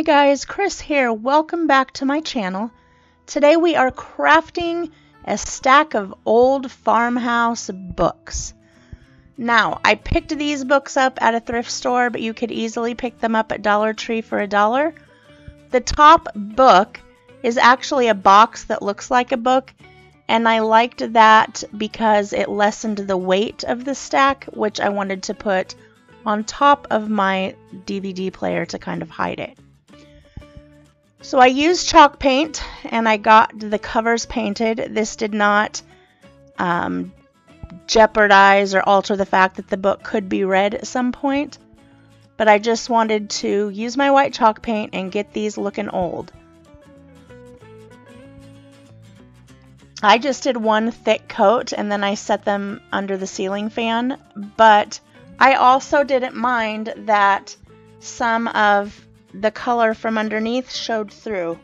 Hey guys, Chris here. Welcome back to my channel. Today we are crafting a stack of old farmhouse books. Now, I picked these books up at a thrift store, but you could easily pick them up at Dollar Tree for a dollar. The top book is actually a box that looks like a book, and I liked that because it lessened the weight of the stack, which I wanted to put on top of my DVD player to kind of hide it. So I used chalk paint and I got the covers painted. This did not um, jeopardize or alter the fact that the book could be read at some point. But I just wanted to use my white chalk paint and get these looking old. I just did one thick coat and then I set them under the ceiling fan. But I also didn't mind that some of the color from underneath showed through.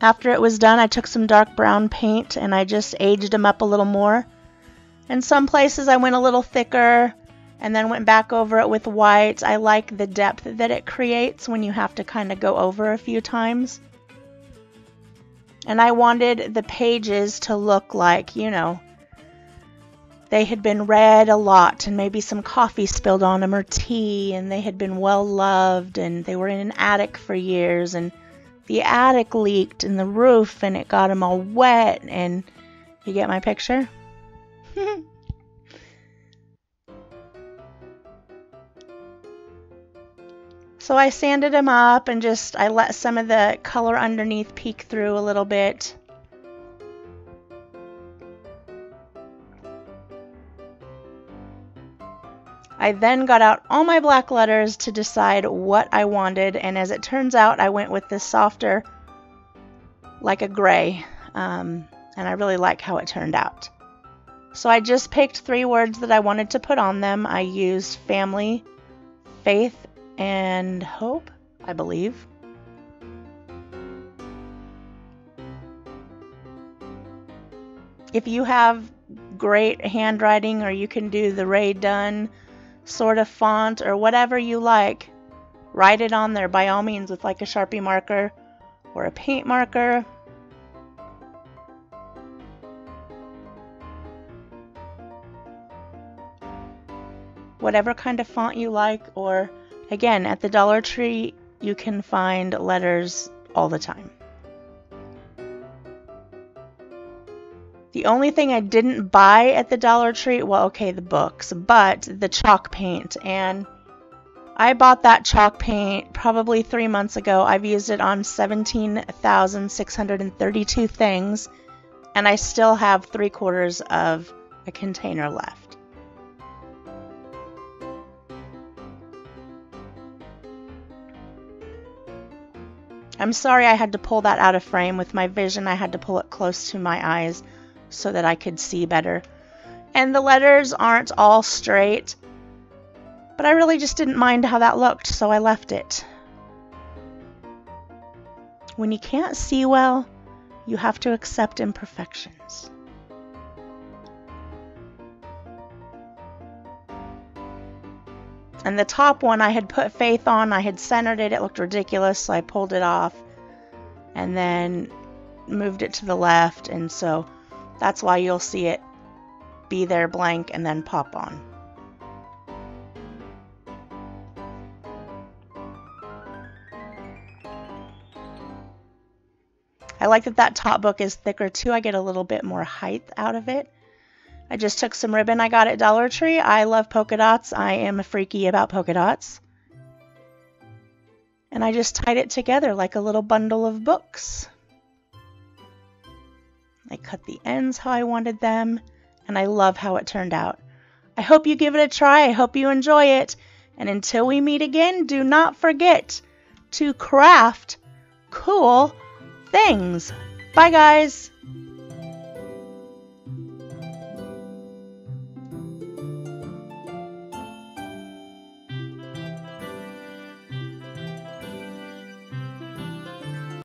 After it was done, I took some dark brown paint and I just aged them up a little more. In some places I went a little thicker and then went back over it with white. I like the depth that it creates when you have to kind of go over a few times. And I wanted the pages to look like, you know, they had been read a lot and maybe some coffee spilled on them or tea and they had been well loved and they were in an attic for years and the attic leaked in the roof and it got them all wet and you get my picture? So I sanded them up and just I let some of the color underneath peek through a little bit. I then got out all my black letters to decide what I wanted and as it turns out I went with this softer like a gray um, and I really like how it turned out. So I just picked three words that I wanted to put on them. I used family, faith, and Hope, I believe. If you have great handwriting or you can do the Rae Dunn sort of font or whatever you like, write it on there by all means with like a Sharpie marker or a paint marker. Whatever kind of font you like or Again, at the Dollar Tree, you can find letters all the time. The only thing I didn't buy at the Dollar Tree, well, okay, the books, but the chalk paint. And I bought that chalk paint probably three months ago. I've used it on 17,632 things, and I still have three quarters of a container left. I'm sorry I had to pull that out of frame. With my vision, I had to pull it close to my eyes so that I could see better. And the letters aren't all straight, but I really just didn't mind how that looked, so I left it. When you can't see well, you have to accept imperfections. And the top one I had put Faith on, I had centered it, it looked ridiculous, so I pulled it off and then moved it to the left, and so that's why you'll see it be there blank and then pop on. I like that that top book is thicker too. I get a little bit more height out of it. I just took some ribbon I got at Dollar Tree. I love polka dots. I am a freaky about polka dots. And I just tied it together like a little bundle of books. I cut the ends how I wanted them, and I love how it turned out. I hope you give it a try. I hope you enjoy it. And until we meet again, do not forget to craft cool things. Bye, guys.